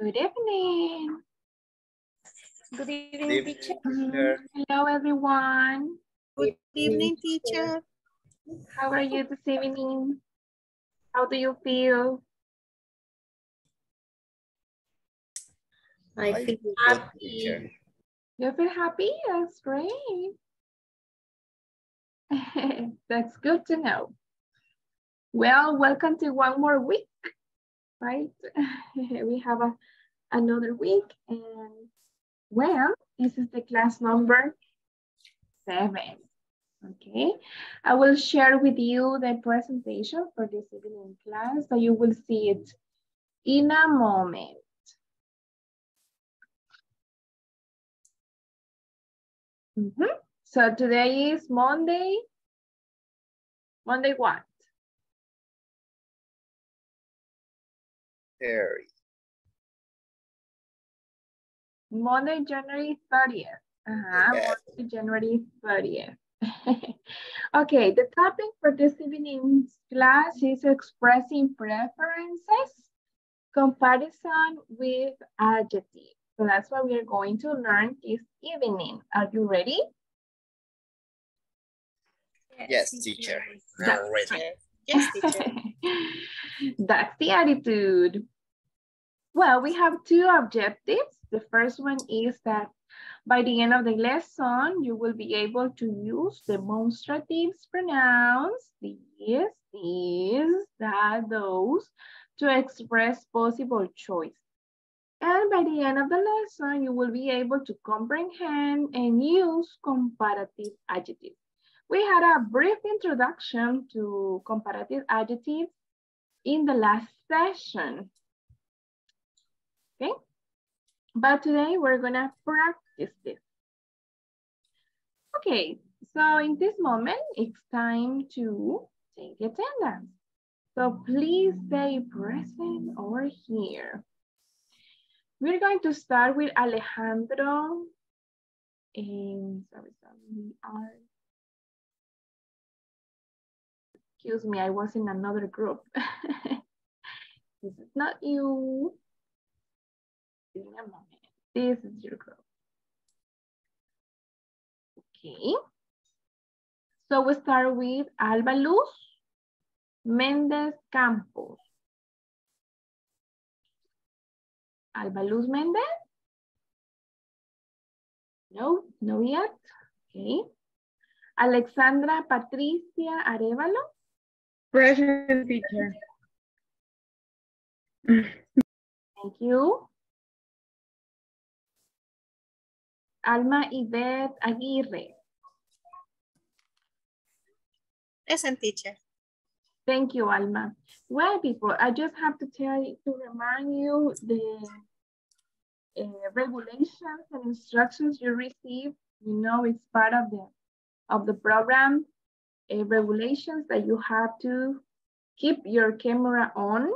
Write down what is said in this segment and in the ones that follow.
Good evening. Good evening, teacher. Mhm. Hello, everyone. Good evening, teacher. How are you this evening? How do you feel? I feel happy. teacher. You feel happy? That's great. That's good to know. Well, welcome to one more week, right? we have a, another week and well, this is the class number seven. Okay, I will share with you the presentation for this evening class so you will see it in a moment. Mhm. So today is Monday. Monday what? Harry. Monday, January 30th. Uh-huh, Yes. Monday, January 30th. okay, the topic for this evening's class is expressing preferences, comparison with adjectives. So that's what we are going to learn this evening. Are you ready? Yes, teacher. That's Now ready. Yes, teacher. That's the attitude. Well, we have two objectives. The first one is that by the end of the lesson, you will be able to use demonstrative pronouns, these, these, that, those, to express possible choice. And by the end of the lesson, you will be able to comprehend and use comparative adjectives. We had a brief introduction to comparative adjectives in the last session. Okay, but today we're gonna practice this. Okay, so in this moment, it's time to take attendance. So please stay present over here. We're going to start with Alejandro. And sorry, sorry, we are. Excuse me, I was in another group. this is not you. In a moment. This is your group. Okay. So we start with Alba Luz Campos. Alba Luz? No, no yet. Okay. Alexandra Patricia Arevalo. Present teacher. Thank you. Alma Yvette Aguirre. Present, teacher. Thank you, Alma. Well, people, I just have to tell you, to remind you the uh, regulations and instructions you receive. You know, it's part of the of the program uh, regulations that you have to keep your camera on.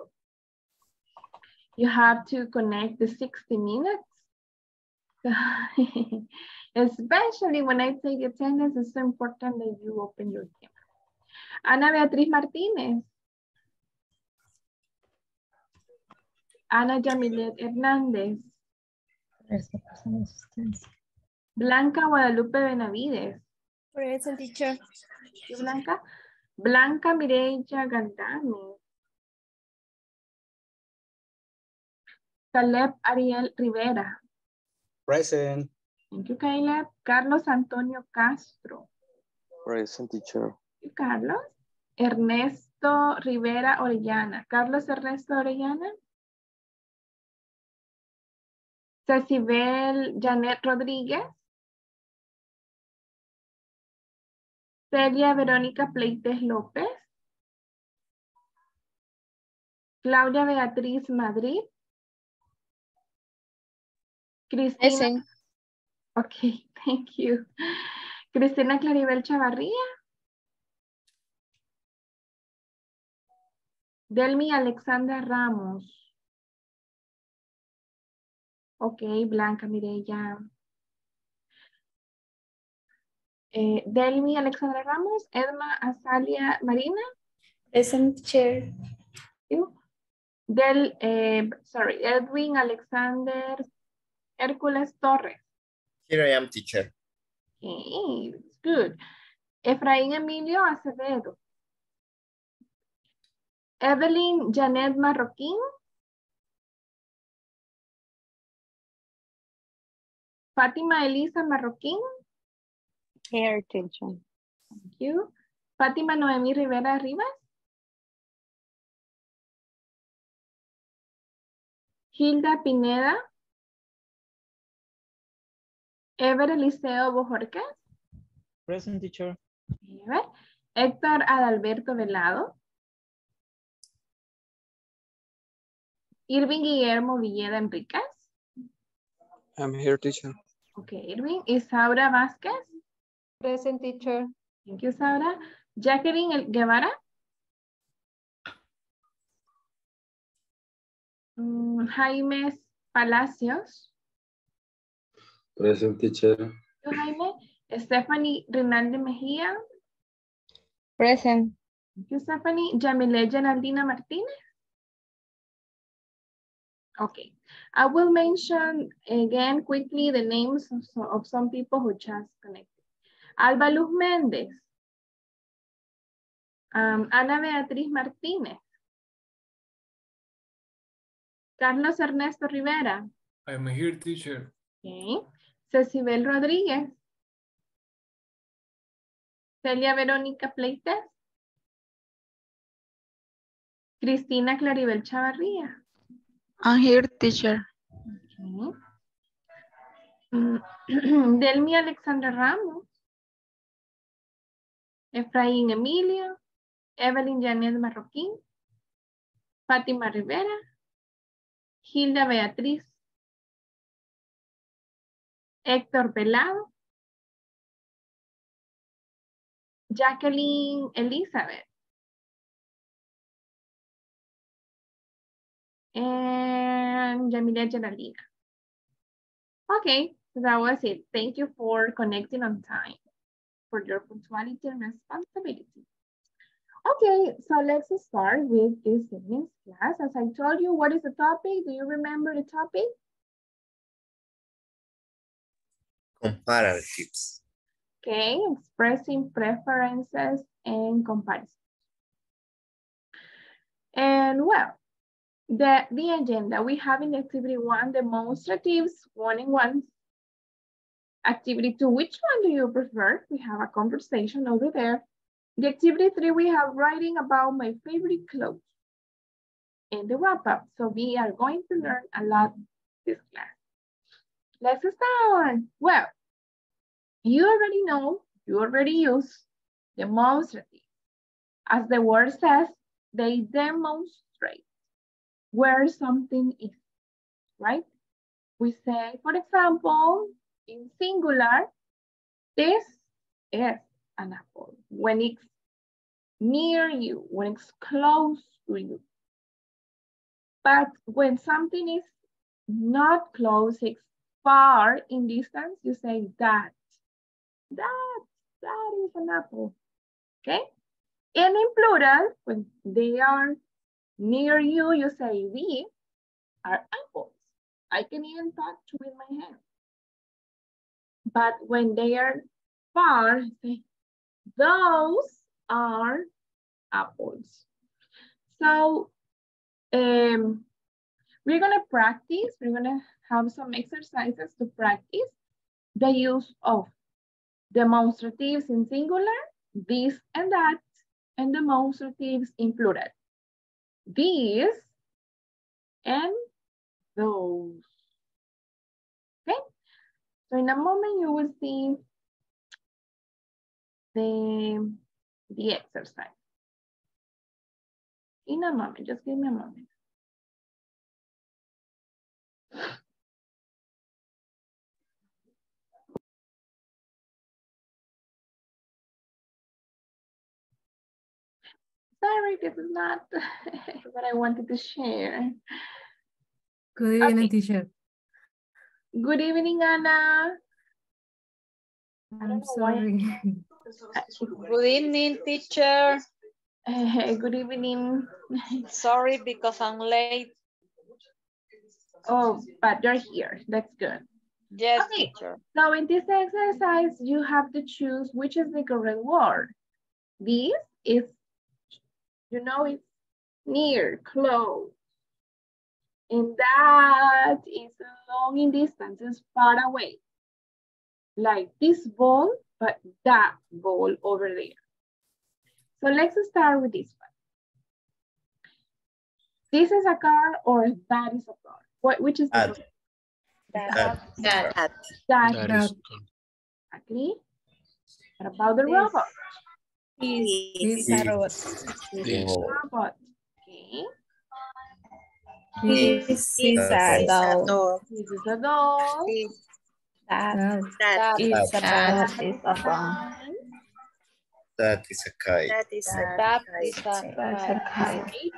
You have to connect the 60 minutes. Especially when I take the attendance, it's so important that you open your camera. Ana Beatriz Martínez. Ana Yamilet Hernández. Blanca Guadalupe Benavides. Present, teacher. ¿Sí, Blanca? Blanca Mireya Galdame. Caleb Ariel Rivera. Present. Thank you, Caleb. Carlos Antonio Castro. Present teacher. ¿Sí, Carlos. Ernesto Rivera Orellana. Carlos Ernesto Orellana. Cecibel Janet Rodríguez. Celia Verónica Pleites López. Claudia Beatriz Madrid. Cristina. Okay, thank you. Cristina Claribel Chavarría. Delmi Alexandra Ramos. Ok, Blanca Mireya. Eh, Delmi Alexandra Ramos, Edma Azalia Marina. Present, chair. you. Del, eh, sorry, Edwin Alexander Hércules Torres. Here I am, teacher. Okay, good. Efraín Emilio Acevedo. Evelyn Janet Marroquín. Fátima Elisa Marroquín. Here, teacher. Thank you. Fátima Noemí Rivera Rivas. Hilda Pineda. Ever Eliseo Bojorquez. Present teacher. Ever. Héctor Adalberto Velado. Irving Guillermo Villeda Enríquez. I'm here, teacher. Okay, Irving. Isaura Vázquez. Present teacher. Thank you, Saura. Jacqueline Guevara. Mm, Jaime Palacios. Present, teacher. Thank you, Jaime. Stephanie Rinaldi Mejía. Present. Thank you, Stephanie. Jamile Geraldina Martinez. Okay, I will mention again quickly the names of, of some people who just connected. Alba Luz Méndez. Um, Ana Beatriz Martínez. Carlos Ernesto Rivera. I'm here, teacher. Okay. Cecibel Rodríguez. Celia Verónica Pleites. Cristina Claribel Chavarría. I'm here, teacher. Okay. Mm, Delmi Alexandra Ramos. Efraín Emilio. Evelyn Janet Marroquín. Fátima Rivera. Hilda Beatriz. Héctor Pelado. Jacqueline Elizabeth. And Yamilet Geraldina. Okay, that was it. Thank you for connecting on time, for your punctuality and responsibility. Okay, so let's start with this evening's class. As I told you, what is the topic? Do you remember the topic? Comparatives. Okay, expressing preferences and comparisons. And well, the, the agenda we have in activity one, demonstratives, one and ones. Activity two, which one do you prefer? We have a conversation over there. The activity three, we have writing about my favorite clothes. And the wrap up. So we are going to learn a lot this class. Let's start. Well, you already know, you already use demonstrative. As the word says, they demonstrate where something is, right? We say, for example, in singular, this is an apple. When it's near you, when it's close to you. But when something is not close, it's far in distance, you say that. That, that is an apple, okay? And in plural, when they are near you, you say we are apples. I can even touch with my hand. But when they are far, those are apples. So um, we're gonna practice, we're gonna have some exercises to practice the use of demonstratives in singular, this and that, and demonstratives in plural. These and those. So in a moment you will see the, the exercise. In a moment, just give me a moment. Sorry, this is not what I wanted to share. Good evening, Okay. teacher. Good evening, Anna. I I'm don't know why- sorry. Good evening, teacher. Uh, good evening. Sorry because I'm late. Oh, but you're here. That's good. Yes, Okay. teacher. So in this exercise, you have to choose which is the correct word. This is, you know, it's near, close. And that is long in distance, it's far away. Like this ball, but that ball over there. So let's start with this one. This is a car or that is a car? What, which is the That. correct? That. That. That That. exactly. What about the robot? This This. a robot. Oh, Robot. Okay. This. This is a doll. This is a doll. That. That. That is a That. a phone. That is a kite. That is a That kite. That's a kite. kite.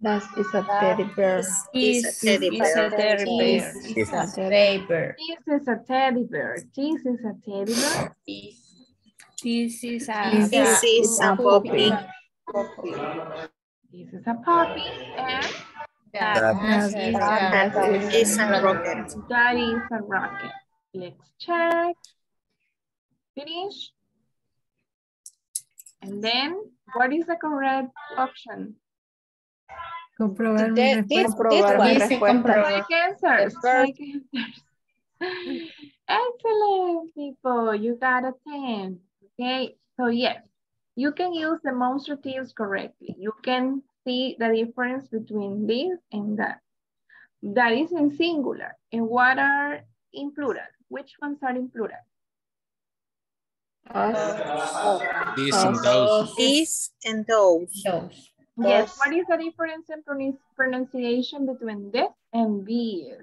That is a teddy bear. Is a teddy bear. teddy. Is a teddy bear. This is a teddy bear. This is a teddy bear. This is a This This is a puppy. This is a puppy. And That That. is a rocket. that is a rocket. Let's check. Finish. And then, what is the correct option? Comprobar mi This- this- respuesta. Comprobar mi Dice respuesta. Check answers. The answers. Excellent, people. You got a 10. Okay, so yes, you can use the demonstratives correctly. You can see the difference between this and that. That is in singular. And what are in plural? Which ones are in plural? This and those. This and those. Yes, what is the difference in pronunciation between this and these?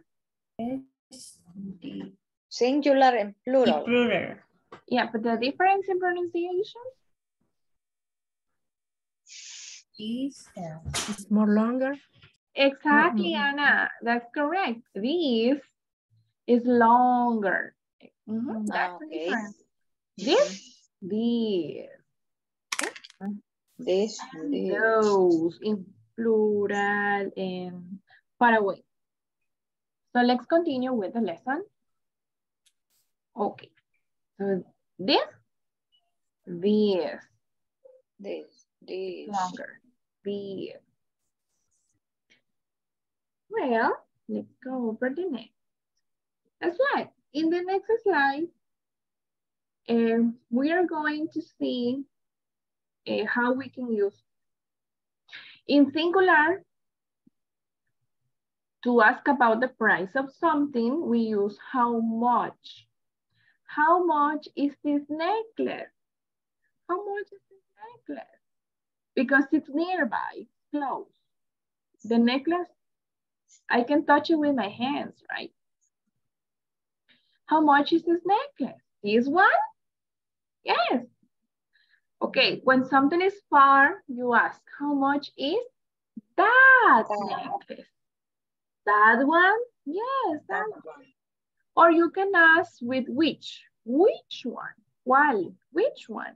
Singular and plural. Yeah, but the difference in pronunciation? It's more longer. Exactly, Mhm. Anna. That's correct. This is longer. Mhm, That's the Okay. difference. This, this, This, those in plural and far away. So let's continue with the lesson. Okay. So this, this, This, this. longer. This. Well, let's go over the next slide. In the next slide, um, we are going to see uh, how we can use. In singular, to ask about the price of something, we use how much. How much is this necklace? How much is this necklace? Because it's nearby, it's close. The necklace, I can touch it with my hands, right? How much is this necklace? This one? Yes. Okay, when something is far, you ask, how much is that necklace? That one? Yes, that one. Or you can ask with which? Which one? ¿Cuál? Which one?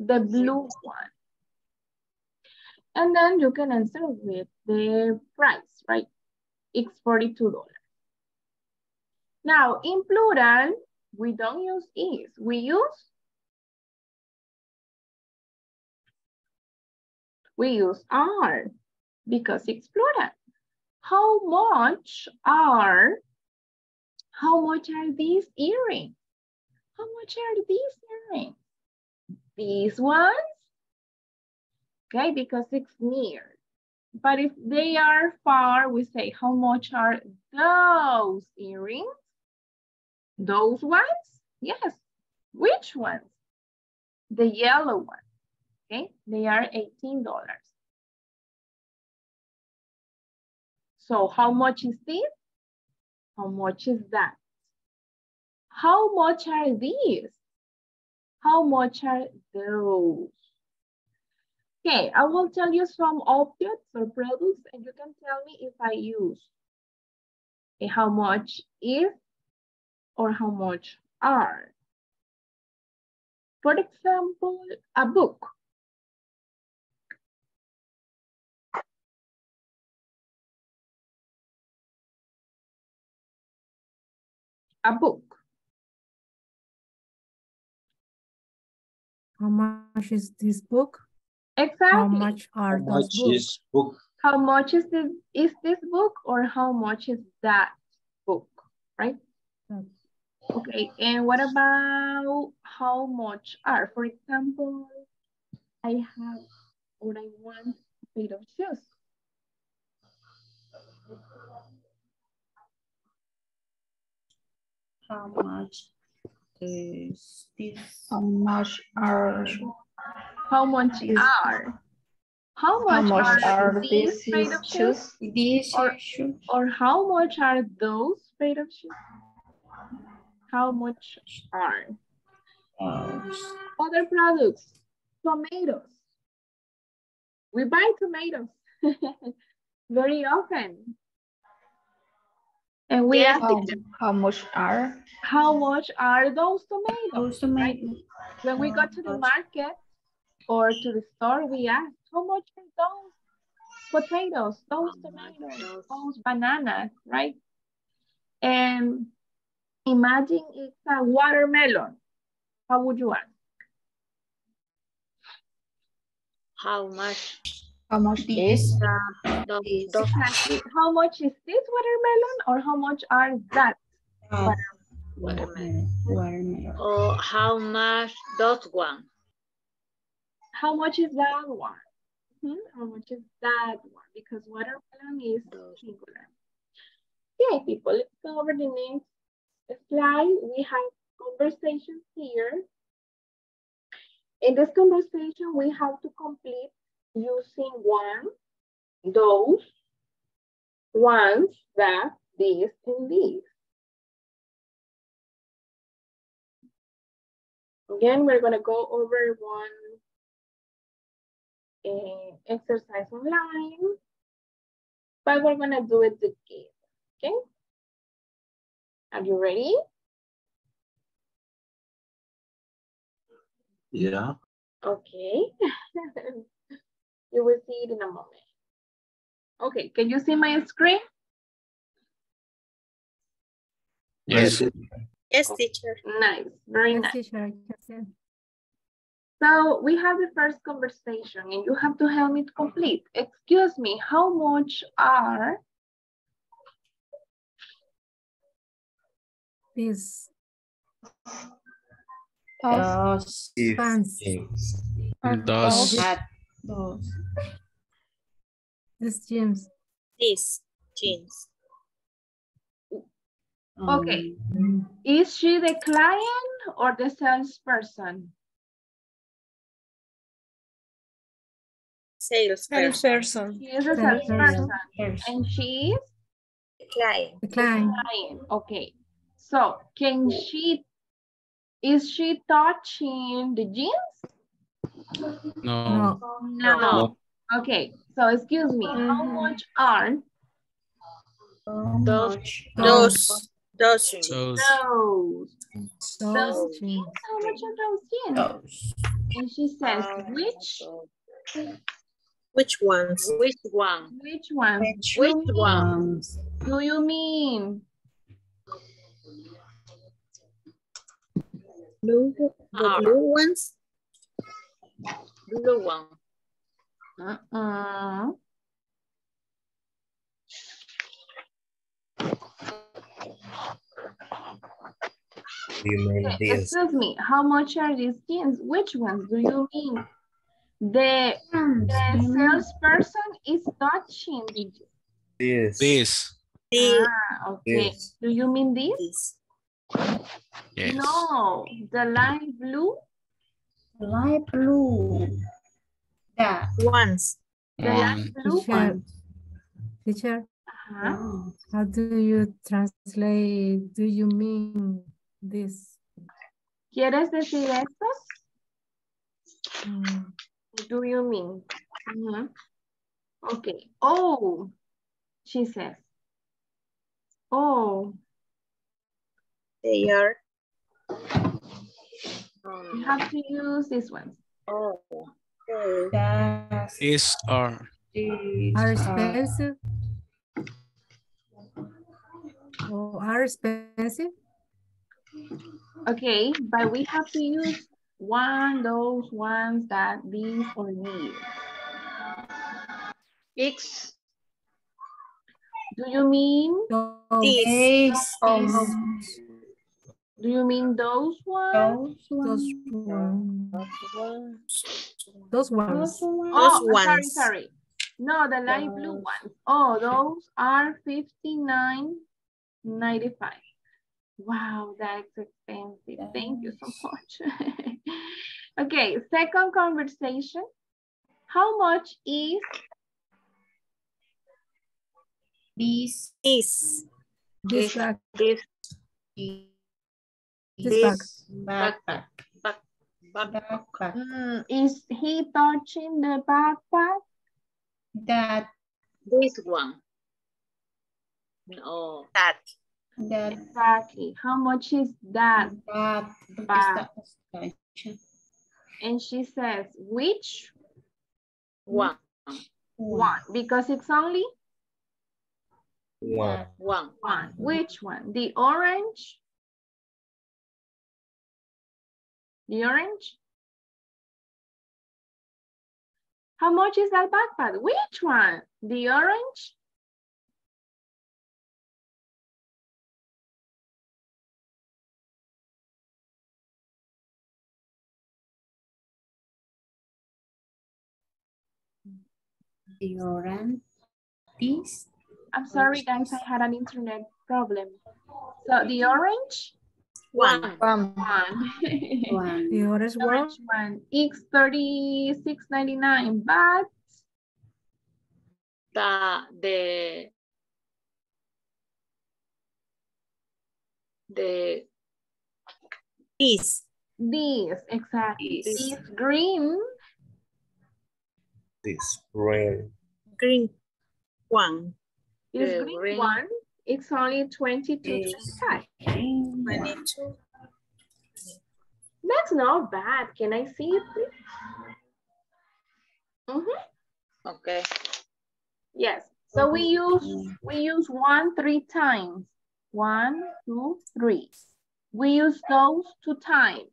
The blue one. And then you can answer with the price, right? It's $42. Now, in plural, we don't use is. We use, we use are because it's plural. How much are, how much are these earrings? How much are these earrings? These ones? Okay, because it's near. But if they are far, we say, how much are those earrings? Those ones? Yes. Which ones? The yellow one. Okay, they are $18. So how much is this? How much is that? How much are these? How much are those? Okay, I will tell you some objects or products and you can tell me if I use eh, how much is or how much are. For example, a book. A book. How much is this book? How Exactly. much are How those much books? is book? How much is this, is this book or how much is that book, right? That. Okay, and what about how much are? For example, I have or I want a pair of shoes. How much is this? How much are How much Is- ah. are? How much, how much are, are these these pair of shoes? These Or- shoes. Or how much are those pair of shoes? How much are? Other products, tomatoes. We buy tomatoes very often. And we ask, How, how much are? how much are those tomatoes? Those tomatoes. When we go to the market or to the store, we ask, how much are those potatoes, those tomatoes, those bananas, right? And imagine it's a watermelon. How would you ask? How much How much is? uh, those, those Exactly. How much is this watermelon or how much are that? Uh, watermelon? watermelon. Or how much those one? How much is that one? Hmm, How much is that one? Because watermelon is singular. Okay, people, let's go over the next slide. We have conversations here. In this conversation, we have to complete using one, those, ones, that, this, and these. Again, we're gonna go over one uh, exercise online, but we're gonna do it together, okay? Are you ready? Yeah. Okay. you will see it in a moment. Okay, can you see my screen? Yes. Yes, teacher. Nice, very Yes, nice. teacher, I can see. So we have the first conversation and you have to help me to complete. Excuse me, how much are these Those. If pants, things. Those. That. This jeans, This jeans. Okay. Um, Is she the client or the salesperson? Salesperson. Salesperson. She is a Salesperson. salesperson and she is Client. client, client. Okay. So can she, is she touching the jeans? No. no, No. Okay, so excuse me, how Mhm. much are Those, those, those, those jeans. So those? those those How much are those jeans? Those. And she says, Uh, which, Which ones? Which one? which one? Which, do which you? Um, Do you mean? Blue, the Ah. blue ones? Blue one. Uh-uh. You mean Okay. Excuse me, how much are these jeans? Which ones do you mean? The, the salesperson is touching the jeans. This. this. Ah, okay. This. Do you mean this? this. Yes. No, the light blue, light blue. That. Ones. the One. light blue teacher, one. teacher, Uh-huh. how do you translate, do you mean this? ¿Quieres decir estos? Mm, Do you mean? Mhm. Okay. Oh, she says. Oh, They are. you have to use this one. Oh. Okay. That's. These are. These Are are. expensive? Oh, are expensive? Okay, but we have to use one, those, ones, that, these, or these. X. Do you mean, Those, This, Um, do you mean those ones? those those ones. ones. Those ones. Those ones. Oh, sorry, ones. sorry. No, the light blue ones. Oh, those are fifty-nine ninety-five. Wow, that's expensive. Thank you so much. okay, second conversation. How much is This Is. This bag, This. this bag. backpack. Back. Back. Backpack. mm, is he touching the backpack? That, This one. No. That. That, Exactly. How much is that? that. Porque Bag. está está And she says, which One. one? Because it's only One. One. one. Which one? The orange? The orange? How much is that backpack? Which one? The orange? The orange. This. I'm sorry, guys, I had an internet problem. So the orange? One. um, One. One. The orange The one. orange one, X thirty-six ninety-nine, but The, the, the, this, this, exactly, This. this green This rain. green one, This The green green- one, it's only twenty-two This. twenty-five. twenty-two, That's not bad. Can I see it, please? Mhm. okay, Yes. So we use we use one three times. One, two, three. We use those two times.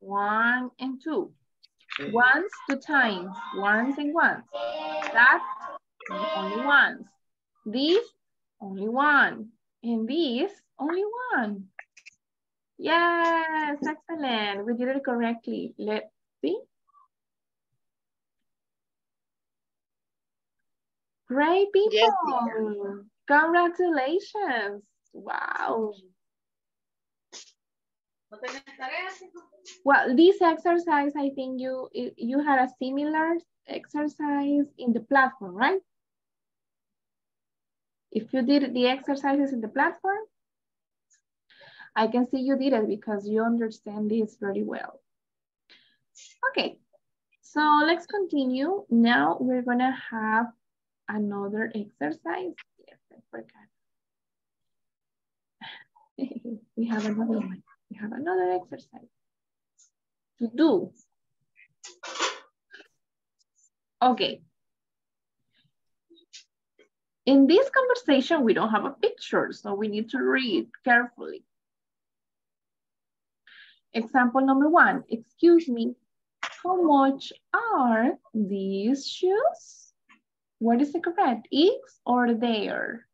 One and two. Once, two times. Once and once. That only once. This only one. And this only one. Yes, excellent. We did it correctly. Let's see. Great people. Yes, Congratulations. Wow. Well, this exercise, I think you you had a similar exercise in the platform, right? If you did the exercises in the platform, I can see you did it because you understand this very well. Okay, so let's continue. Now we're gonna have another exercise. Yes, I forgot. we have another one. Have another exercise to do. Okay. In this conversation, we don't have a picture, so we need to read carefully. Example number one, excuse me, how much are these shoes? What is the correct, X or there?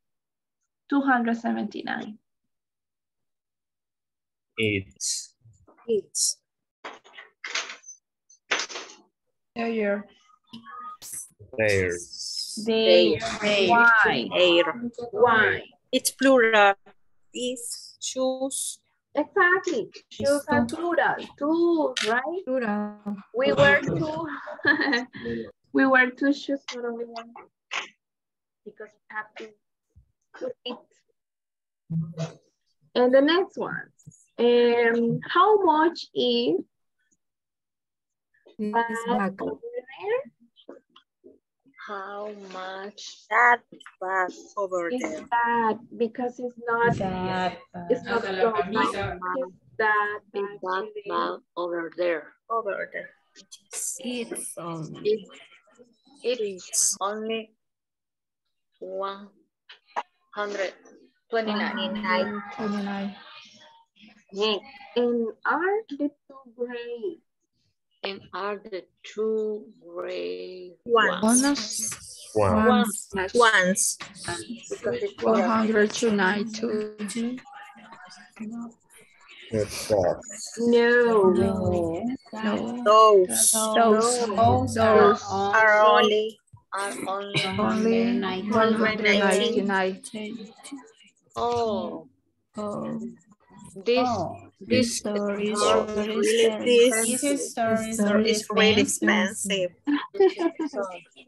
279. It's it's, there. there. They, They. why, air, why? it's plural, is, shoes, Exactly, shoes are plural, two, right? Plural. We wear two, we wear two shoes, not only one. Because we have to, to fit. And the next one, um, how much is This that bag. how much that bag over Is there, that because it's not, That. it's not close, right? Is that is bag that over there? bag over there, over there. It's um, It, it is only one hundred twenty-nine. 29. Okay. And are the two gray? And are the two gray Ones. ones? One. Once. Ones. Because it's One plural. hundred two ninety-two. The top. No. No. No. Those Those. Those Those are only Are only, Only one hundred 119. oh, Oh, this, Oh, this story is really This- this story is story is really expensive.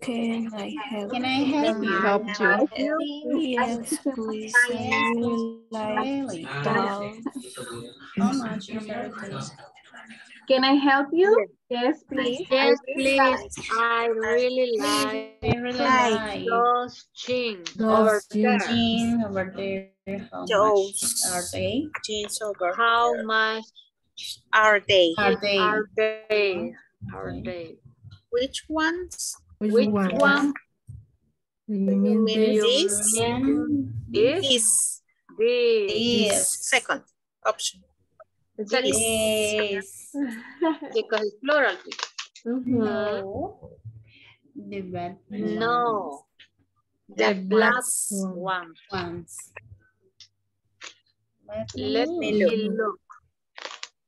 Can I help? Can I help you? Help you? Yes, Yes, please. I I like Really? How much is everything? Can I help you? Yes, please. Yes, I really like- please. I really like I really like those jeans Those over there. jeans. jean over there. How much are they? Jeans over. How much Are they? Are they? are they? Are Okay. they? Which ones? Which, Which one? one Do you mean mean this? this? And This. this? Second option. Second, Yes. because it's plural. Mhm. No. The bad No. The The black black one. one. ones. Let Let me me look. look.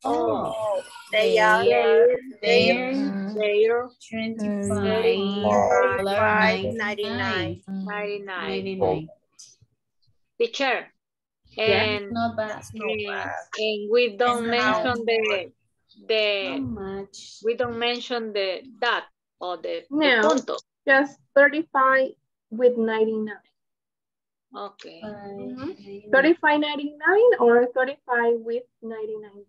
Oh, They are. they're Uh, Zero, twenty-five Thirty-five, dollar ninety-nine. uh, ninety-nine. ninety-nine. Teacher. Yeah. And, Not bad. and, and we don't It's mention the, How the, much? we don't mention the that or the, the No. punto. Just 35 with 99. Okay. Mm-hmm. Mm-hmm. Five, 35.99 or 35 with 99.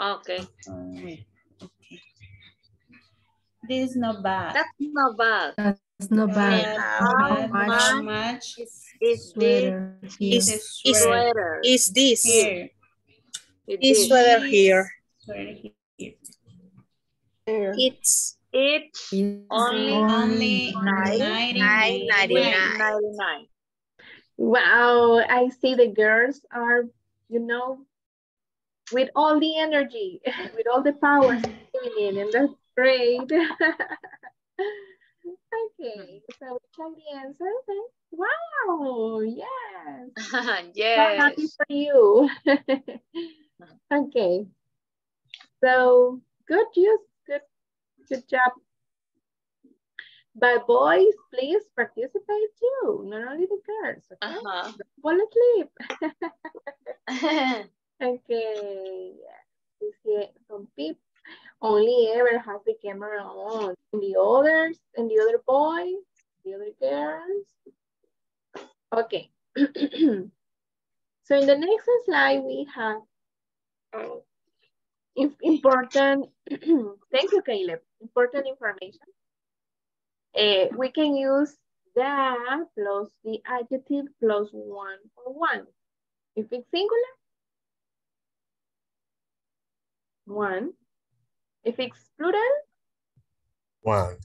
Okay. Oh, okay. This is not bad. That's not bad. That's not bad. Yeah, How. How much much? Is this Sweater. here. Is- This is- sweater sweater? Is this? here. It This is. sweater here. Sweater here. It's It's It's Only- Only Nine, ninety-nine. ninety-nine. ninety-nine. Wow, I see the girls are, you know, with all the energy, with all the power in, and that's great. okay, so check the answers. and Wow, yes. So happy for you. okay. So good use, good, good job. But boys, please participate too, not only the girls, okay? Uh-huh. Fall asleep. Okay, yeah. Some people only ever has the camera on. And the others, and the other boys, the other girls. Okay. so in the next slide, we have uh, important, thank you, Caleb, important information. Eh, we can use that plus the adjective plus one or one. If it's singular, one. If it's plural, One.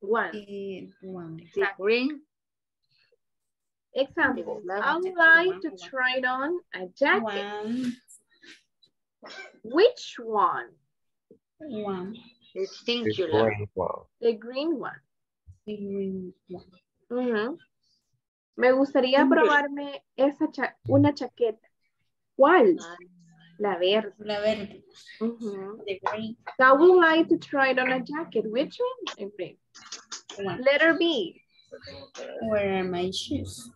one. Eh, One. The green. Example, Yes, I would like one, to one. try it on a jacket. One. Which one? One. It's The singular. green one. The green one. Me gustaría probarme esa cha- una chaqueta. ¿Cuál? La verde. La verde. The green I would like to try it on a jacket. Which one? Letter B. Where are my shoes?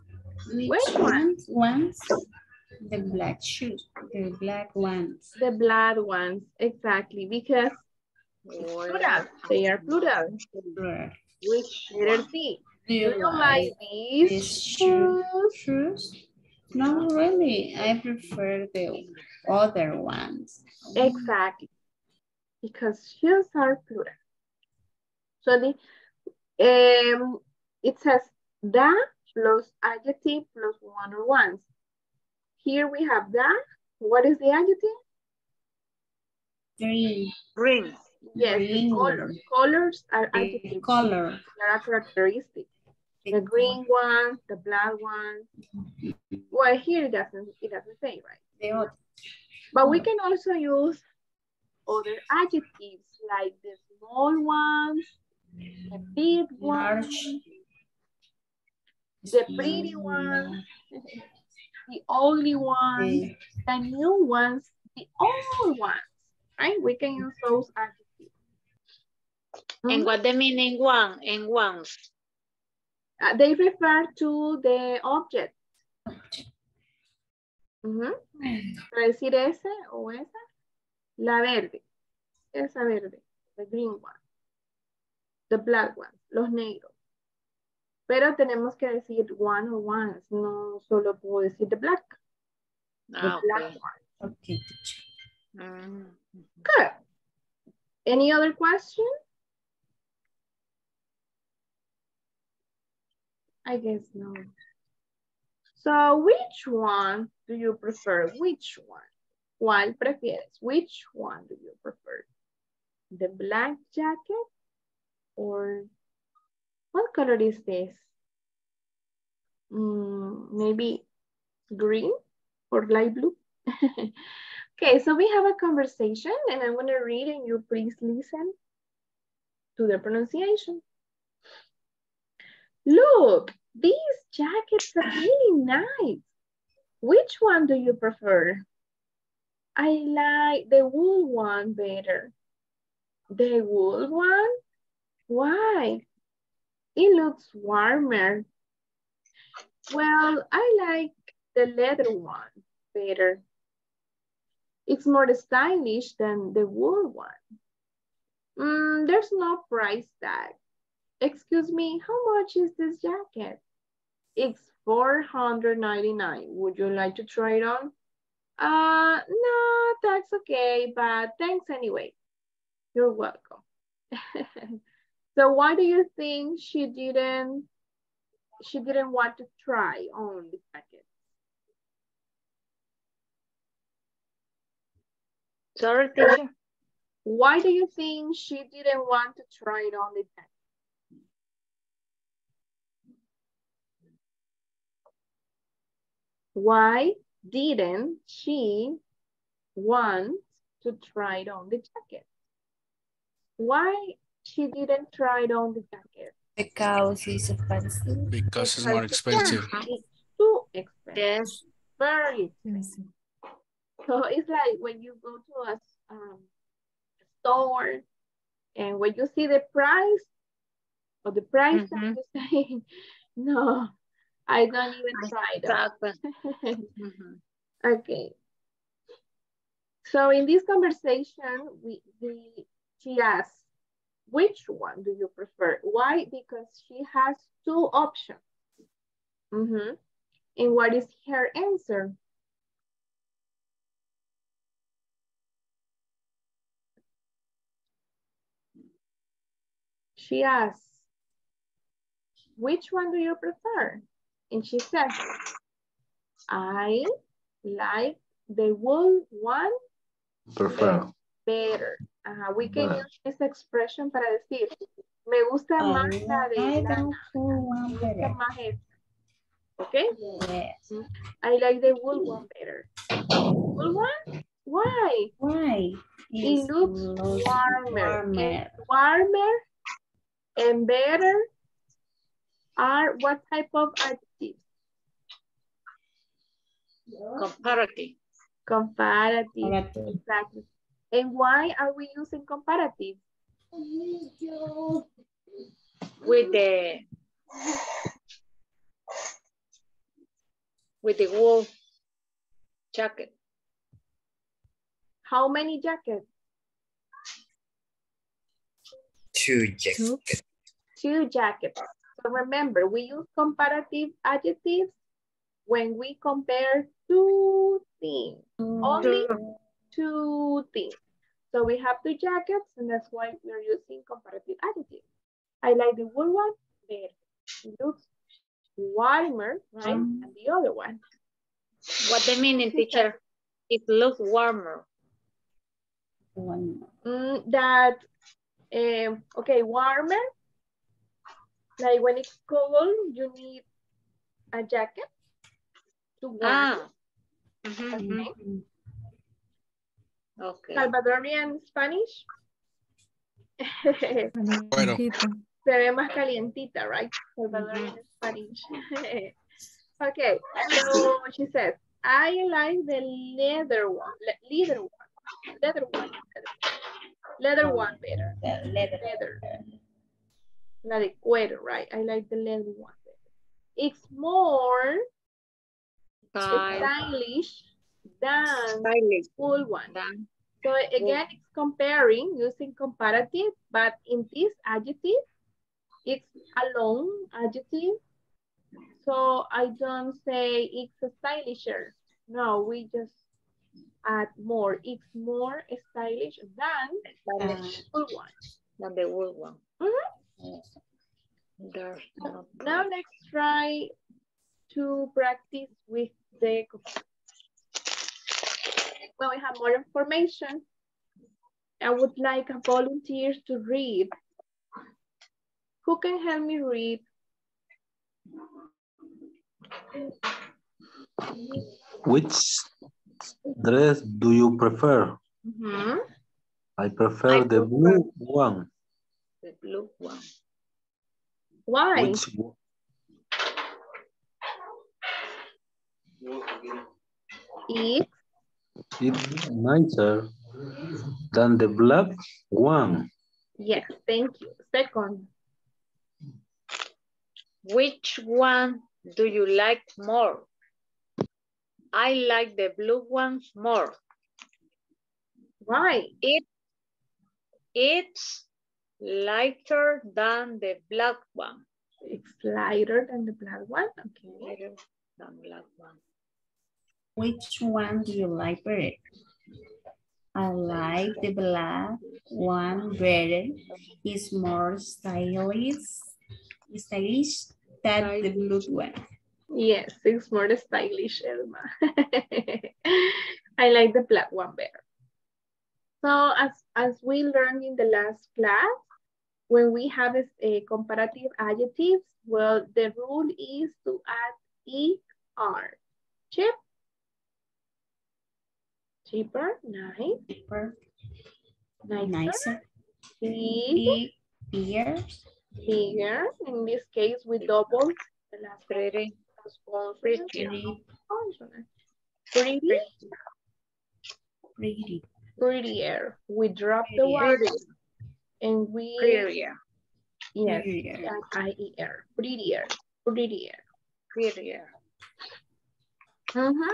Which Which one? ones? Ones? The black shoes. The black ones. The blood ones. Exactly. Because plural. They are plural. Where? Which Letter? C. Do Do you you like like these these shoes? shoes? shoes? No, really. I prefer the other ones. Exactly. Because shoes are plural. So the um it says the plus adjective plus one or ones. Here we have the. What is the adjective? Green. Green. Yes, the Green. colors. Colors are adjectives. color. They are characteristics. The green one, the black one. Well, here it doesn't it doesn't say, right? The other. But we can also use other adjectives like the small ones, the big ones, Large. the pretty ones, the only ones, the new ones, the old ones, right? We can use those adjectives. And Mhm. what the meaning one and ones? Uh, they refer to the object. Para decir ese o esa, la verde, esa verde, the green one, the black one, los negros. Pero tenemos que decir one o ones, no solo puedo decir the black, the Ah, black okay. one. Okay, teacher. Mm. Good. Any other question? I guess no. So which one do you prefer? Which one? ¿Cuál prefieres? Which one do you prefer? The black jacket or what color is this? Mm, maybe green or light blue? okay, so we have a conversation and I'm gonna read and you please listen to the pronunciation. Look, these jackets are really nice. Which one do you prefer? I like the wool one better. The wool one? Why? It looks warmer. Well, I like the leather one better. It's more stylish than the wool one. Mm, there's no price tag. Excuse me, how much is this jacket? It's 499. Would you like to try it on? Uh, no, that's okay, but thanks anyway. You're welcome. so why do you think she didn't, she didn't want to try on the jacket? Sorry, teacher. Why do you think she didn't want to try it on the jacket? Why didn't she want to try it on the jacket? Why she didn't try it on the jacket? Because it's expensive. Because it's more Because expensive. It's too expensive. Yes. Very Yes. So it's like when you go to a um, store and when you see the price or the price tag, Mhm. you say, no, I don't even try that. Mhm. okay. So in this conversation, we the she asks, which one do you prefer? Why? Because she has two options. Mhm. And what is her answer? She asks, which one do you prefer? And she says, I like the wool one Prefer. better. Ajá, we can Better. use this expression para decir, me gusta oh, más la de I lana, don't one better. más esta. Okay? Yes. Mm-hmm. I like the wool one better. Wool one? Why? Why? It looks looks warmer. warmer. And warmer and better are what type of adjectives? Comparative. Comparative. Comparative. Exactly. And why are we using comparative? With the with the wool jacket. How many jackets? Two jackets. Two jackets. So remember, we use comparative adjectives when we compare two things. Only two things. So we have two jackets and that's why we're using comparative adjectives. I like the wool one better. It looks warmer, right? Um. and the other one. What the meaning, teacher? It looks warmer. One. Mm, that, um, okay, warmer. Like when it's cold, you need a jacket to warm. Ah. Mhm, mhm. Okay. Okay. Salvadorian Spanish. Se ve más calientita, right? Salvadorian Spanish. okay, so she says, I like the leather one, le- leather one, leather one, leather one better, The leather. leather. La de cuero, right? I like the leather one. It's more stylish than Stylish. full one. Than So again, it's comparing using comparative, but in this adjective, it's a long adjective. So I don't say it's a stylisher. No, we just add more. It's more stylish than the full one. than the wool one. Mhm. There's no Now let's try to practice with the when we have more information, I would like a volunteer to read. Who can help me read? Which dress do you prefer? Mhm. I prefer I the blue one. The blue one. Why? Which one? It's It's nicer than the black one. yes, thank you. Second, Which one do you like more? I like the blue one more. why? It it's lighter than the black one. It's lighter than the black one. Okay. Lighter than black one. Which one do you like better? I like the black one better. It's more stylish, stylish than the blue one. Yes, it's more stylish, Elma. I like the black one better. So as, as we learned in the last class, when we have a, a comparative adjectives, well, the rule is to add ER. Cheap, cheaper, nice, Cheaper, nicer, nicer, big, big, bigger, bigger. In this case, we double the last Pretty. Pretty. pretty, Pretty, prettier. We drop the Prettier. Word and we Prettier. yes, Prettier. I-E-R, prettier, prettier. Prettier. Mhm.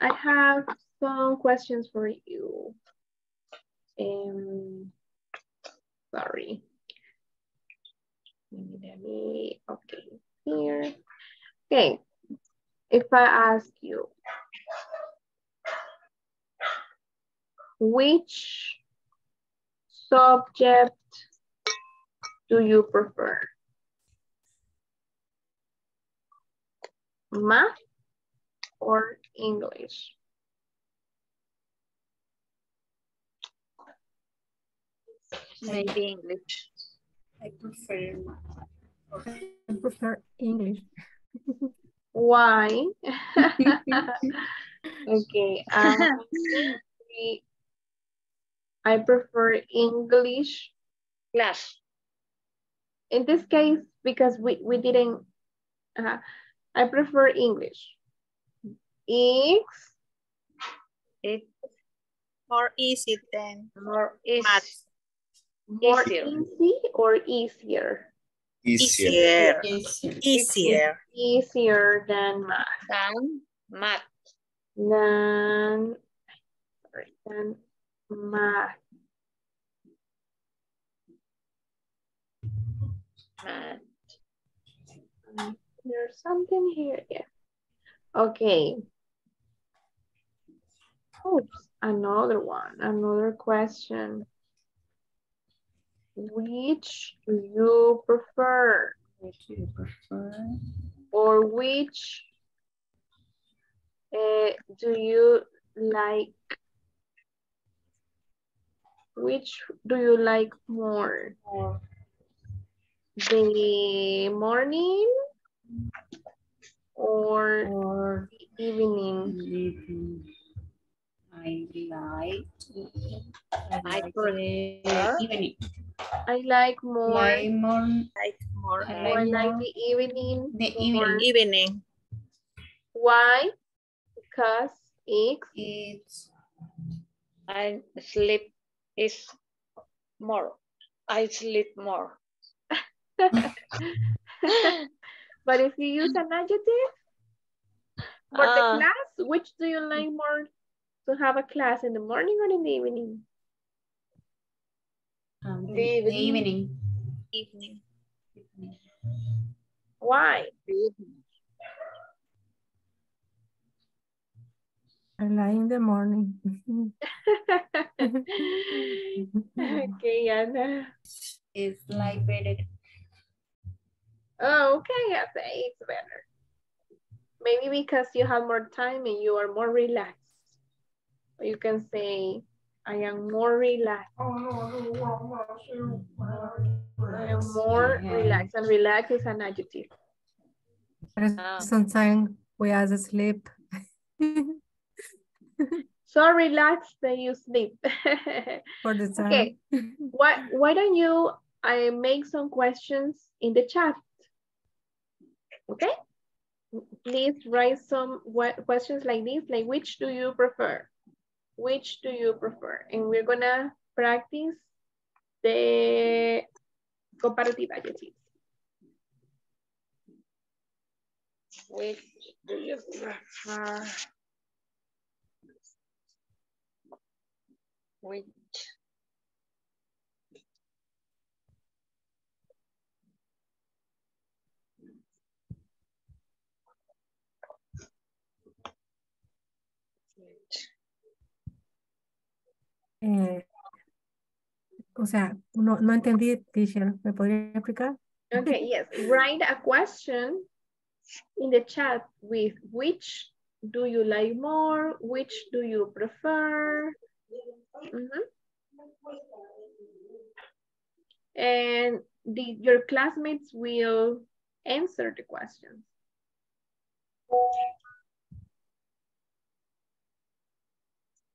I have some questions for you. Um, sorry. Let me, okay, here. Okay, if I ask you, which subject do you prefer? Math or English? Maybe English. I prefer math. I prefer English. Why? okay. Um, I prefer English. Class. In this case, because we, we didn't, uh, I prefer English. It's It's More easy than more easy. math. more Easier. easy or easier? Easier. Easier. easier. Easier. Easier than math. Than math. Than, sorry, than math. Math. There's something here, yeah. Okay. Oops, another one, another question. Which do you prefer Which do you prefer? or which uh, do you like? Which do you like more? The morning or or evening? living? I I like to I like prefer- the evening. I like more. Like more Like more I I like like more the evening. the evening. evening. Why? Because it's It's I sleep is more. I sleep more. but if you use an adjective for the Ah. class, which do you like more to have a class in the morning or in the evening? um, The the evening. evening. Evening. Why? I like in the morning. okay, Anna. It's like better. Oh, okay, I say it's better. Maybe because you have more time and you are more relaxed. Or you can say, I am more relaxed. I am more Yeah. relaxed. And relaxed is an adjective. Ah. Sometimes we are asleep. So relaxed that you sleep. For the time. Okay. why, why don't you I make some questions in the chat? Okay? Please write some what questions like this, like which do you prefer? Which do you prefer? And we're gonna practice the comparative adjectives. Which do you prefer? Which? Which? Eh, o sea, no, no entendí, teacher. ¿Me podría explicar? Okay, yes. Write a question in the chat with which do you like more? Which do you prefer? Mhm. And the, your classmates will answer the questions.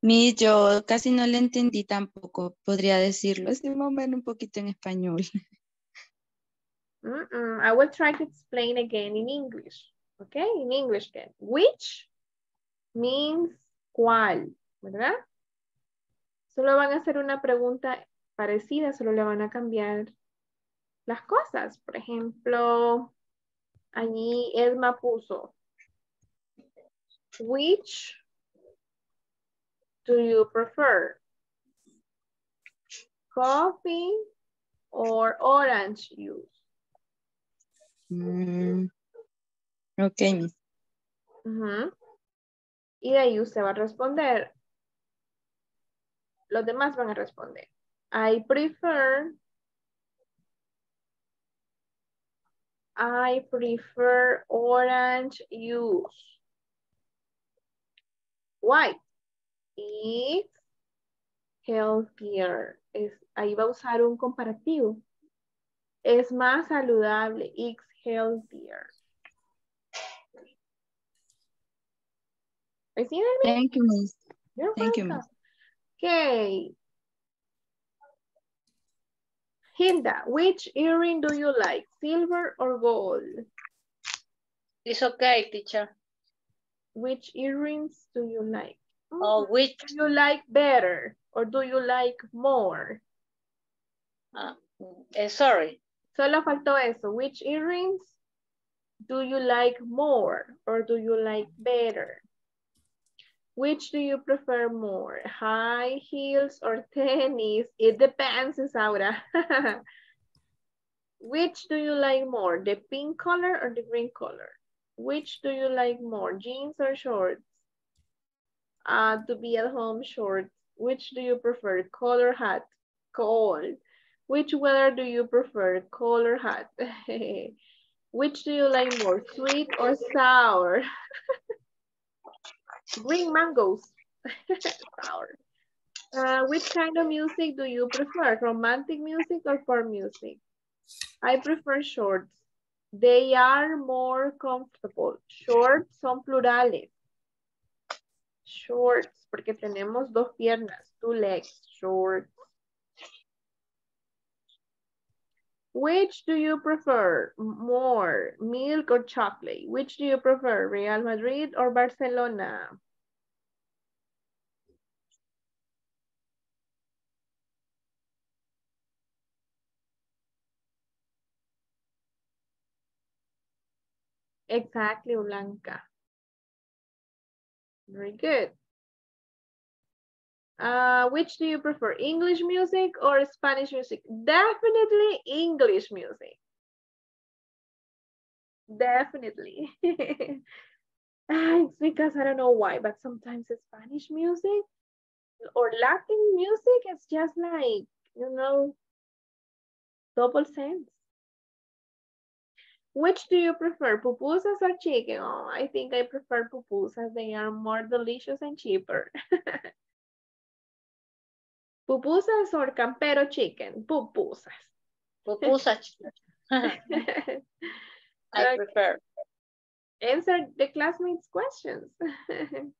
Mi, yo casi no le entendí tampoco, podría decirlo así más o menos un poquito en español. Mm-mm. I will try to explain again in English. Okay, in English then. Which means cuál, ¿verdad? Solo van a hacer una pregunta parecida, solo le van a cambiar las cosas. Por ejemplo, allí Edma puso, which do you prefer? Coffee or orange juice? Mm, ok, Miss. Y de ahí usted va a responder. Los demás van a responder. I prefer. I prefer orange juice. Why? It's healthier. Es, ahí va a usar un comparativo. Es más saludable. It's healthier. Thank you, Miss. Thank you, welcome. Okay. Hilda, which earring do you like, silver or gold? It's okay, teacher. Which earrings do you like? Oh, Mm, which? Do you like better or do you like more? Uh, eh, sorry. Solo faltó eso. Which earrings do you like more or do you like better? Which do you prefer more, high heels or tennis? It depends, Isaura. Which do you like more, the pink color or the green color? Which do you like more, jeans or shorts? Uh, to be at home shorts. Which do you prefer, color hat, cold? Which weather do you prefer, cold or hot? Which do you like more, sweet or sour? Green mangoes. Sour. Uh, which kind of music do you prefer? Romantic music or pop music? I prefer shorts. They are more comfortable. Shorts son plurales. Shorts, porque tenemos dos piernas, two legs, shorts. Which do you prefer more, milk or chocolate? Which do you prefer, Real Madrid or Barcelona? Exactly, Blanca. Very good. Uh, which do you prefer, English music or Spanish music? Definitely English music. Definitely. it's because I don't know why, but sometimes Spanish music or Latin music is just like, you know, double sense. Which do you prefer, pupusas or chicken? Oh, I think I prefer pupusas. They are more delicious and cheaper. pupusas or campero chicken? Pupusas. Pupusas. I Okay. prefer. Answer the classmates' questions.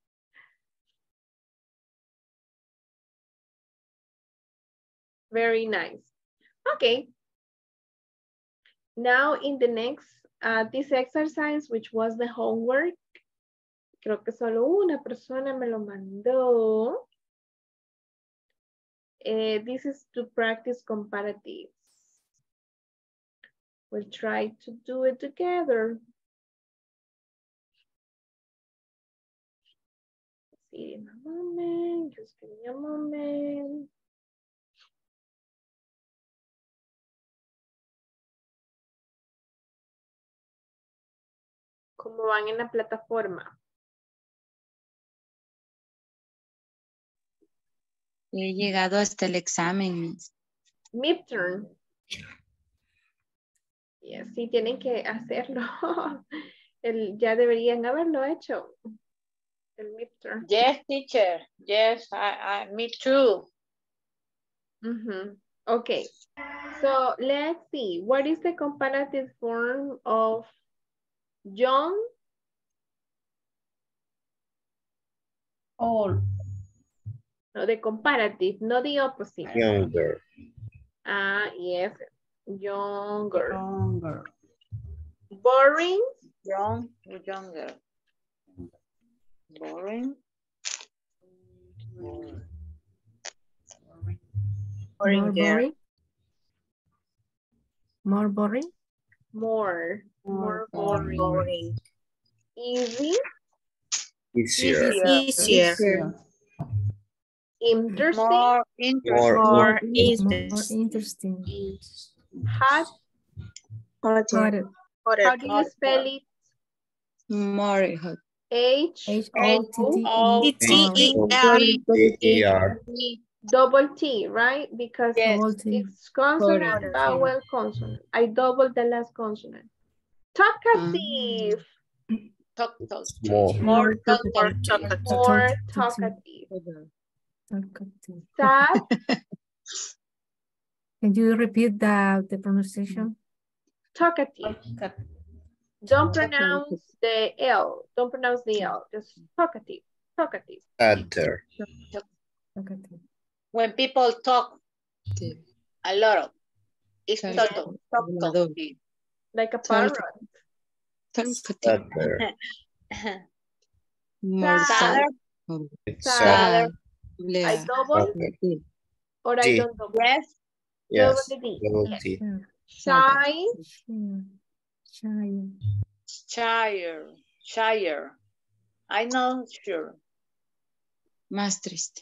Very nice. Okay. Now in the next, uh, this exercise, which was the homework, creo que solo una persona me lo mandó. Eh, this is to practice comparatives. We'll try to do it together. See in a moment, just give me a moment. ¿Cómo van en la plataforma? He llegado hasta el examen. Midterm. Y así tienen que hacerlo. El, ya deberían haberlo hecho. El midterm. Yes, teacher. Yes, I, I, me too. Mhm. Okay. So let's see. What is the comparative form of young? All. No, the comparative, not the opposite. Younger. Ah, yes. Younger. Longer. Boring. Young, younger. Boring. More Boring boring. More boring. More. More boring. Boring. Easy. Easier. Easier. Interesting. More interesting. More. More More interesting. interesting. Hot. Hotter. How do you spell it? More hot. H H O T T O- E. T-E-R. E-E-R. double T, right? Because Yes. T. it's consonant, Correct. vowel, consonant. I double the last consonant. Talkative. Talk, talk. More. More talk, More talk. More Talkative. talkative. Talkative. Sad. Can you repeat the, the pronunciation? Talkative. Don't pronounce the L. Don't pronounce the L. Just talkative. Talkative. Adder. Talkative. When people talk a lot of, it's Sorry. talk, talk, talk, talk. Like a Talk- parrot. Talkative. Adder. More Sad. sad. Sad. I double Talkative. or I T. don't double. Yes, Yes. Double the D. Double Yes. T. Shy. Yeah. Shy. shire, shire. I know, sure. Más triste.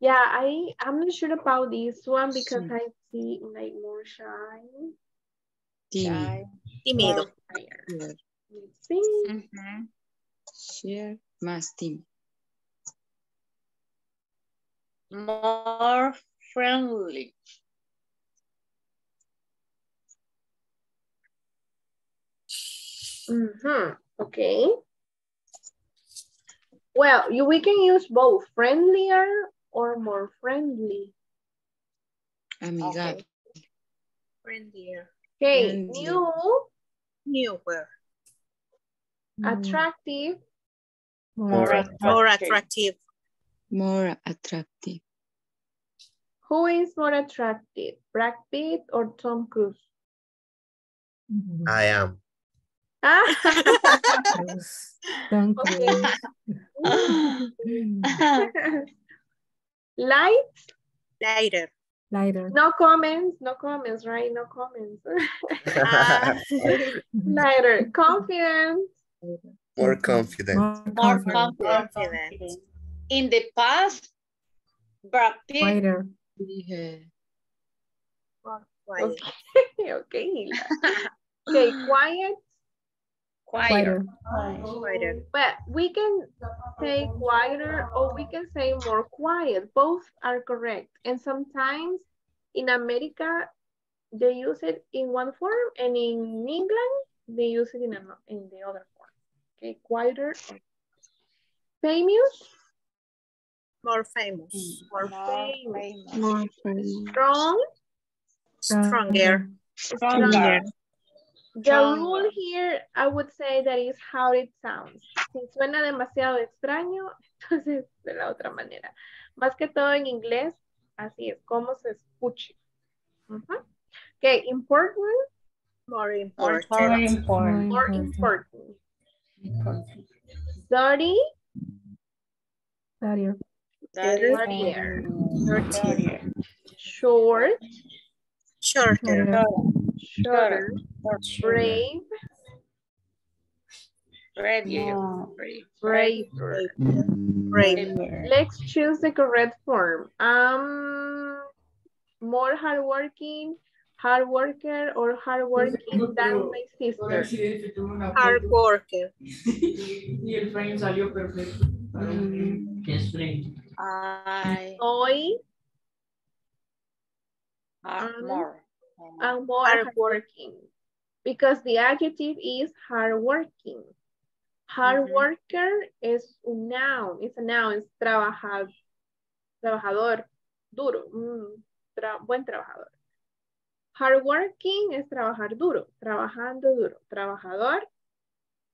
Yeah, I I'm not sure about this one because Sí. I see like more shy. Tímido. Shy. Tímido. higher. Share. Let's. Mhm. Share más tímido. More friendly. Mhm, Okay. Well, you we can use both friendlier or more friendly. Amigable. Friendlier. Okay, Friendly. new, Newer. Mm, attractive, More More attractive. More attractive. Who is more attractive, Brad Pitt or Tom Cruise? I am. Ah, Cruise. Tom Cruise. Light? Lighter. Lighter. No comments, no comments, right? No comments. Ah, Lighter. Confident. More confident. More confident. confident. confident. In the past, Brad Pitt Wider. Dije, Quiet. Okay, okay. Okay, quiet. quieter. Quieter. But we can say quieter or we can say more quiet. Both are correct. And sometimes in America, they use it in one form and in England, they use it in, ano- in the other form. Okay, quieter. Famous, More famous. more More famous. More famous. Strong, Stronger. Stronger. The rule here, I would say that is how it sounds. Si suena demasiado extraño, entonces de la otra manera. Más que todo en inglés, así es, como se escuche. Okay, important, More More important. important. more important. Dirty, Dirtier. Dirtier. Dirtier. Short, Shorter. shorter. Brave, Bravier. No. braver. Brave. Let's choose the correct form. Um, more hardworking, hard worker, or hardworking than my sister. Hard worker. Y el frame salió perfecto. ¿Qué es frame? I Soy are Um, more. and more. Hard hardworking because the adjective is hardworking. Hard Mhm. worker is un noun, it's a noun, es trabajar, trabajador, duro, mm, tra- buen trabajador. Hardworking es trabajar duro, trabajando duro, trabajador,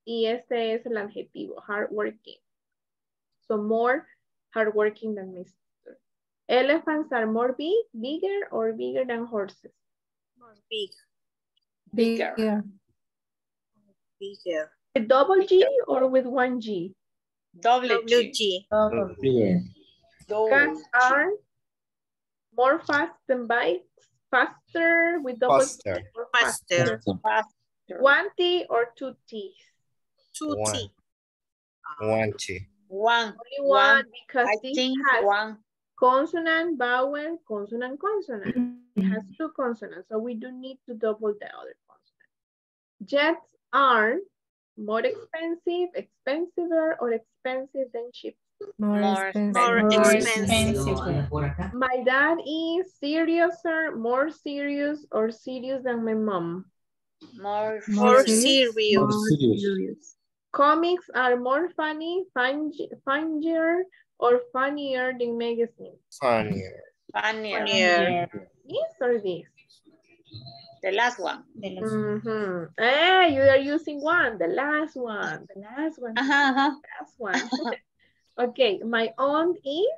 y este es el adjetivo, hardworking. So more hardworking than Mr. Elephants are more big, bigger, or bigger than horses. More big. Bigger. Bigger. Bigger. With double G or with one G? Double WG. G. Yeah. Cats are more fast than bikes, faster with double Faster. T or Faster. faster. Faster. One T or two T's? Two One. T. One T. One. Only one, One. because I this think has one. consonant, vowel, consonant, consonant. It has two consonants, so we do need to double the other consonant. Jets are more expensive, expensiver, or expensive than ships. More More expensive. More More expensive. expensive. My dad is seriouser, more serious, or serious than my mom. More. More serious? serious. More serious. Comics are more funny, funnier, or funnier than magazines. Funnier. Funnier. Funnier. This or this? The last one. The last mm Mhm. Eh, you are using one, the last one, the last one, the Ajá, ajá. last one. okay, my aunt is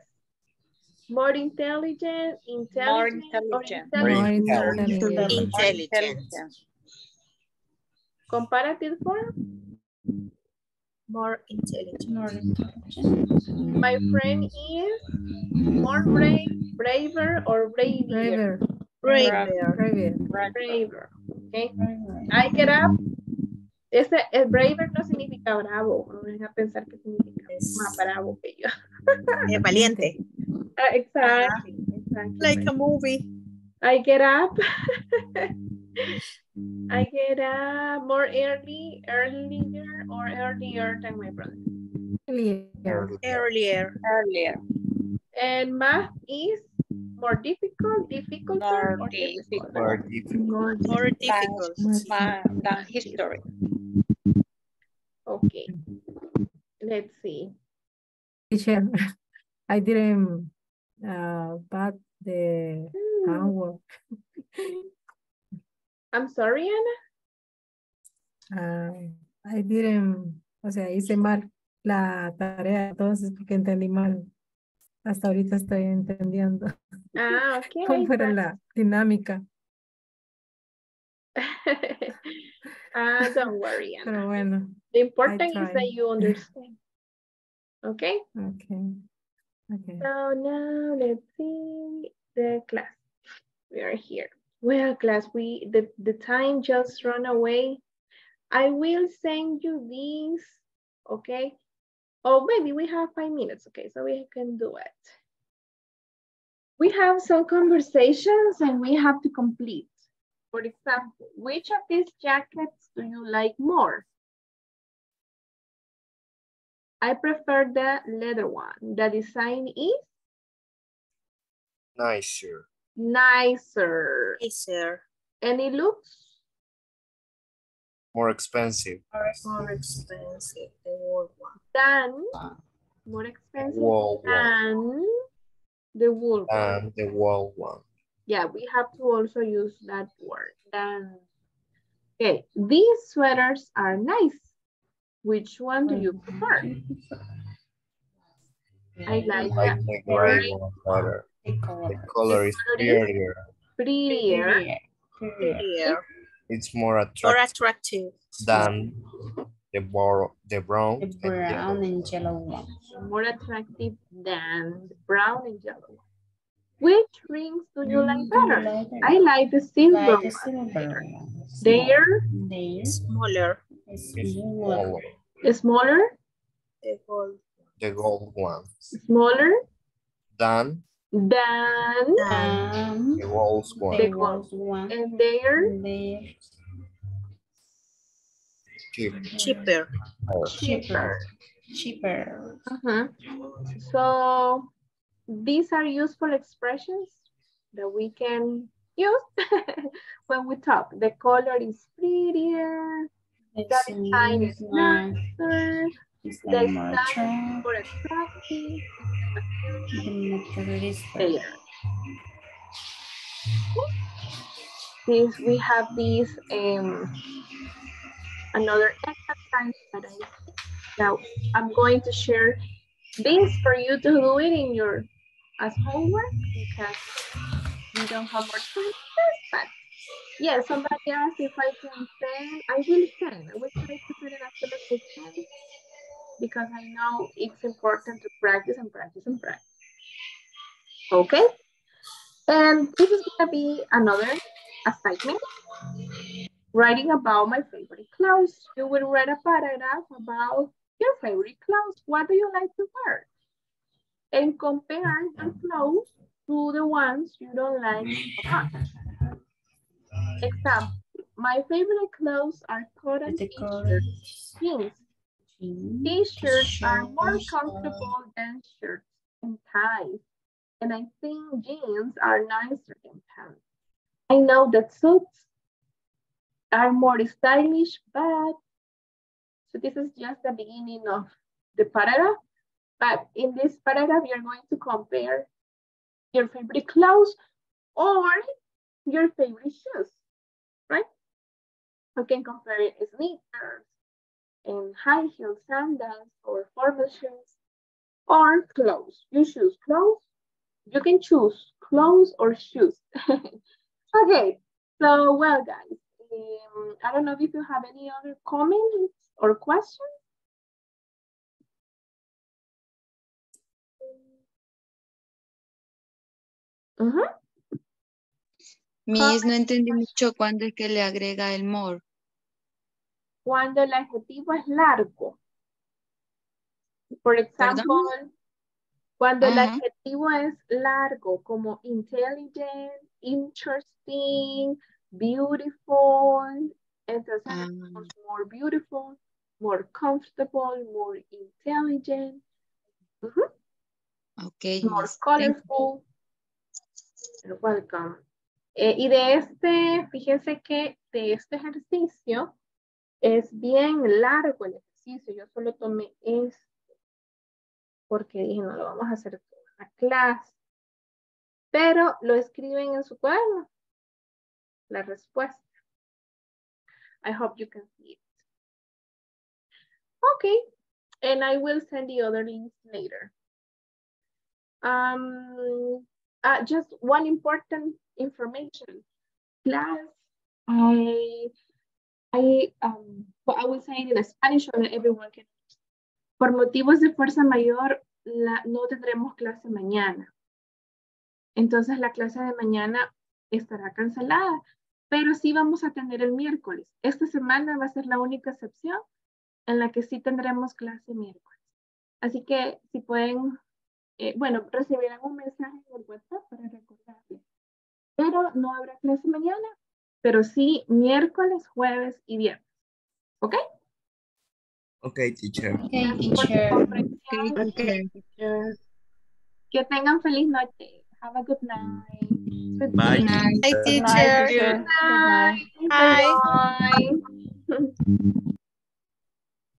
more intelligent, intelligent, or intelligent. More intelligent. intelligent. Intelligent. Comparative form, More intelligent. my friend is more brave, braver, or. Braver. Braver. Braver. Braver. Okay. I get up. Ese, el braver no significa bravo. No deja pensar que significa Es- más bravo que yo. Eh, valiente. Ah, exactly. exactly. Like a movie. I get up. I get up more early, earlier, or earlier than my brother. Clear. Earlier. Earlier. And math is more difficult, difficult, More or difficult. More difficult. More difficult. Than, than history. Okay. Let's see. Teacher, I didn't uh, pass the homework. I'm sorry, Anna. Uh, I didn't, o sea, hice mal la tarea entonces porque entendí mal. Hasta ahorita estoy entendiendo Ah, okay. cómo era la dinámica. ah, don't worry. Anna. Pero bueno, The important is that you understand. Okay. okay. Okay. So now let's see the class. We are here. Well, class, we the, the time just run away. I will send you these, okay? Oh, maybe we have five minutes, okay, so we can do it. We have some conversations and we have to complete. For example, which of these jackets do you like more? I prefer the leather one. The design is Nicer. Nicer. Nicer. And it looks More expensive. More expensive. The old one. than, more expensive Wall one. than the wool. one. And the wall one. Yeah, we have to also use that word. Than. Okay, these sweaters are nice. Which one do you prefer? Mm-hmm. I like Like the the gray one better. The The color. color is prettier. prettier. Here. It's more More attractive attractive. than the bor the brown. The and yellow. brown and yellow one. more attractive than the brown and yellow. one. Which rings do you like mm, better? I like the silver Like the one. silver one. They're They're Smaller. It's smaller. smaller. smaller, The gold. The gold one. smaller Than than, Um, the gold one. the gold. gold one. and they're They're Cheap. Cheaper. cheaper. Cheaper. Uh-huh. So these are useful expressions that we can use when we talk. The color is prettier, the design is nicer, It's the like more style is attract. more attractive, The. This we have these um another exercise that I now I'm going to share this for you to do it in your as homework because we don't have more time but yeah somebody asked if I can send I will send I will try to send it as soon as I can because I know it's important to practice and practice and practice okay and this is gonna be another assignment writing about my favorite clothes. You will write a paragraph about your favorite clothes. What do you like to wear? And compare your clothes to the ones you don't like so much. Example, my favorite clothes are cotton t-shirts, jeans. T-shirts are more comfortable than shirts and ties. And I think jeans are nicer than pants. I know that suits are more stylish, but so this is just the beginning of the paragraph. But in this paragraph, you're going to compare your favorite clothes or your favorite shoes, right? You can compare sneakers and high heel sandals or formal shoes or clothes. You choose clothes. You can choose clothes or shoes. okay, so well, guys, um, I don't know if you have any other comments or questions. Ujú. Miss, no entendí mucho cuándo es que le agrega el more. Cuando el adjetivo es largo. Por ejemplo, cuando el adjetivo es largo, como intelligent, interesting, beautiful, entonces decimos more beautiful, more comfortable, more intelligent, ujú, Ok, more colorful. Welcome. Eh, y de este, fíjense que de este ejercicio es bien largo el ejercicio. Yo solo tomé este porque dije, no lo vamos a hacer toda la clase. Pero lo escriben en su cuaderno. La respuesta. I hope you can see it. Okay. and I will send the other links later. Um, uh, just one important information. Class, I, I, will say in Spanish so that everyone can. Por motivos de fuerza mayor, no tendremos clase mañana. Entonces la clase de mañana estará cancelada, pero sí vamos a tener el miércoles. Esta semana va a ser la única excepción en la que sí tendremos clase miércoles. Así que si pueden, eh, bueno, recibirán un mensaje en el WhatsApp para recordarles. Pero no habrá clase mañana, pero sí miércoles, jueves y viernes. ¿Ok? Okay, teacher. Okay, Gracias por su teacher. Que tengan feliz noche. Have a good night. Good Bye, night. teacher. Good night. Bye. Bye.